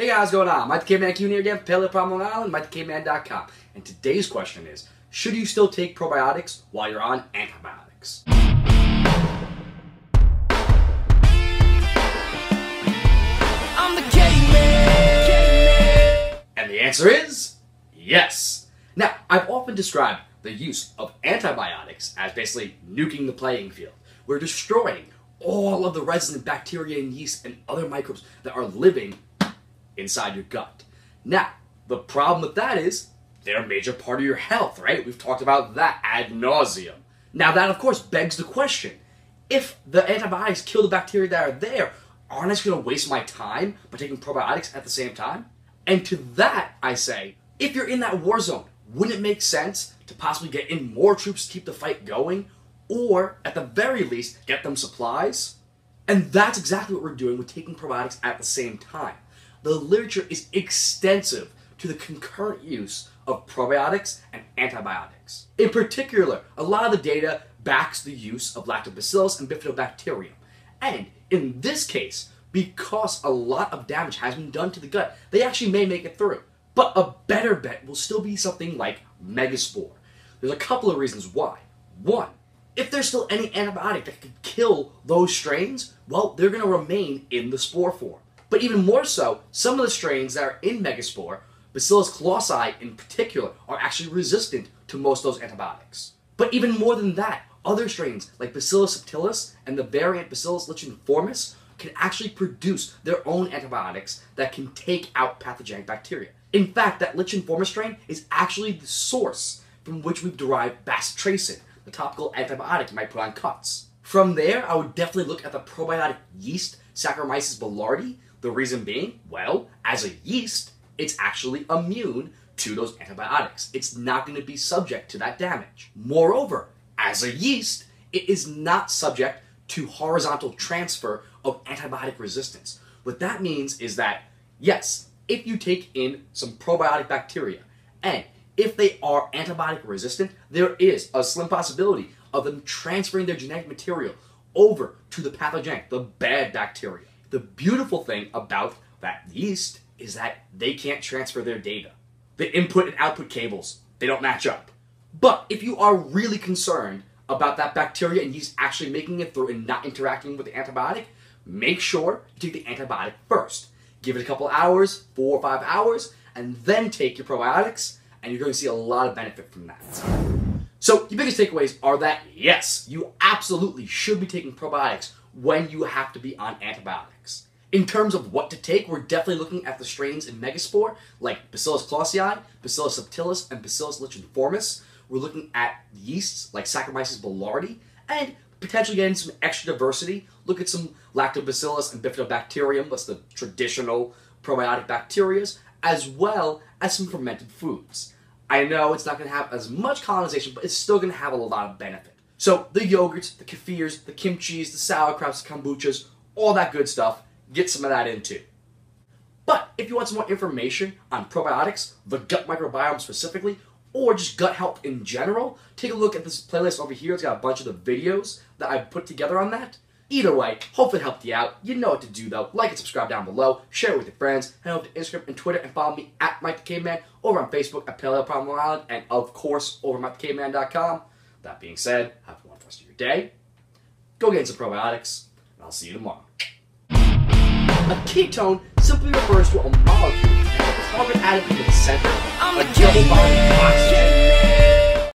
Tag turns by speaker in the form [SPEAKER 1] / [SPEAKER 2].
[SPEAKER 1] Hey guys, what's going on? Mike the Caveman Q here again, Paleo Problem Long Island, MikeTheCaveman.com. And today's question is, should you still take probiotics while you're on antibiotics?
[SPEAKER 2] I'm the caveman.
[SPEAKER 1] And the answer is yes. Now, I've often described the use of antibiotics as basically nuking the playing field. We're destroying all of the resident bacteria and yeast and other microbes that are living inside your gut. Now, the problem with that is they're a major part of your health, right? We've talked about that ad nauseum. Now, that of course begs the question if the antibiotics kill the bacteria that are there, aren't I just going to waste my time by taking probiotics at the same time? And to that, I say, if you're in that war zone, wouldn't it make sense to possibly get in more troops to keep the fight going? Or, at the very least, get them supplies? And that's exactly what we're doing with taking probiotics at the same time. The literature is extensive to the concurrent use of probiotics and antibiotics. In particular, a lot of the data backs the use of lactobacillus and bifidobacterium. And in this case, because a lot of damage has been done to the gut, they actually may make it through. But a better bet will still be something like Megaspore. There's a couple of reasons why. One, if there's still any antibiotic that could kill those strains, well, they're going to remain in the spore form. But even more so, some of the strains that are in Megaspore, Bacillus clausii in particular, are actually resistant to most of those antibiotics. But even more than that, other strains like Bacillus subtilis and the variant Bacillus licheniformis can actually produce their own antibiotics that can take out pathogenic bacteria. In fact, that licheniformis strain is actually the source from which we've derived bacitracin, the topical antibiotic you might put on cuts. From there, I would definitely look at the probiotic yeast Saccharomyces boulardii. The reason being, well, as a yeast, it's actually immune to those antibiotics. It's not going to be subject to that damage. Moreover, as a yeast, it is not subject to horizontal transfer of antibiotic resistance. What that means is that, yes, if you take in some probiotic bacteria and if they are antibiotic resistant, there is a slim possibility of them transferring their genetic material over to the pathogenic, the bad bacteria. The beautiful thing about that yeast is that they can't transfer their data. The input and output cables, they don't match up. But if you are really concerned about that bacteria and yeast actually making it through and not interacting with the antibiotic, make sure you take the antibiotic first. Give it a couple hours, four or five hours, and then take your probiotics, and you're going to see a lot of benefit from that. So, your biggest takeaways are that yes, you absolutely should be taking probiotics when you have to be on antibiotics. In terms of what to take, we're definitely looking at the strains in Megaspore, like Bacillus clausii, Bacillus subtilis, and Bacillus licheniformis. We're looking at yeasts like Saccharomyces boulardii, and potentially getting some extra diversity. Look at some Lactobacillus and Bifidobacterium, that's the traditional probiotic bacterias, as well as some fermented foods. I know it's not going to have as much colonization, but it's still going to have a lot of benefit. So the yogurts, the kefirs, the kimchis, the sauerkrauts, the kombuchas, all that good stuff, get some of that in too. But if you want some more information on probiotics, the gut microbiome specifically, or just gut health in general, take a look at this playlist over here. It's got a bunch of the videos that I've put together on that. Either way, hopefully it helped you out. You know what to do though. Like and subscribe down below. Share it with your friends. Head over to Instagram and Twitter and follow me at Mike the Caveman over on Facebook at Paleo Problem Island and of course over at MikeTheCaveman.com. That being said, have a wonderful rest of your day. Go get some probiotics, and I'll see you tomorrow. A ketone simply refers to a molecule that has a carbon atom in the center,
[SPEAKER 2] I'm
[SPEAKER 1] a double bond oxygen